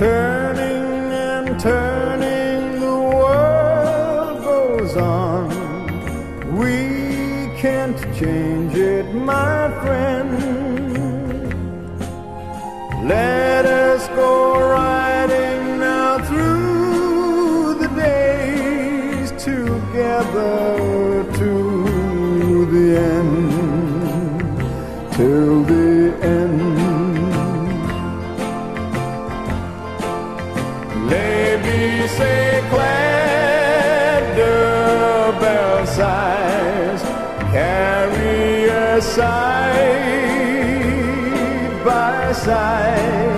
turning and turning, the world goes on. We can't change it, my friend. Let us go. Side by side,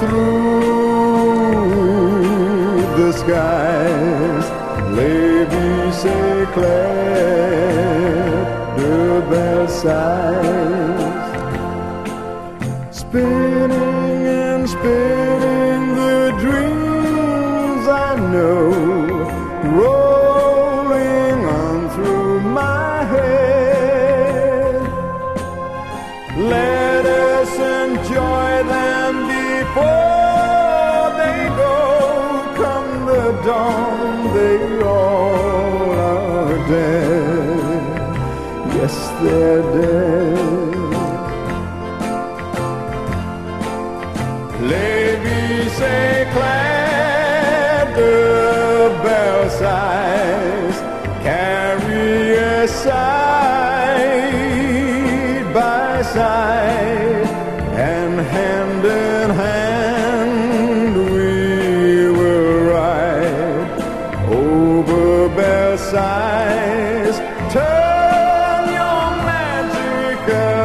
through the skies. Lady c'est clair de Versailles spinning and spinning the dreams I know, dawn, they all are dead. Yes, they're dead. Les c'est clair de belle size, carry us side by side, girl.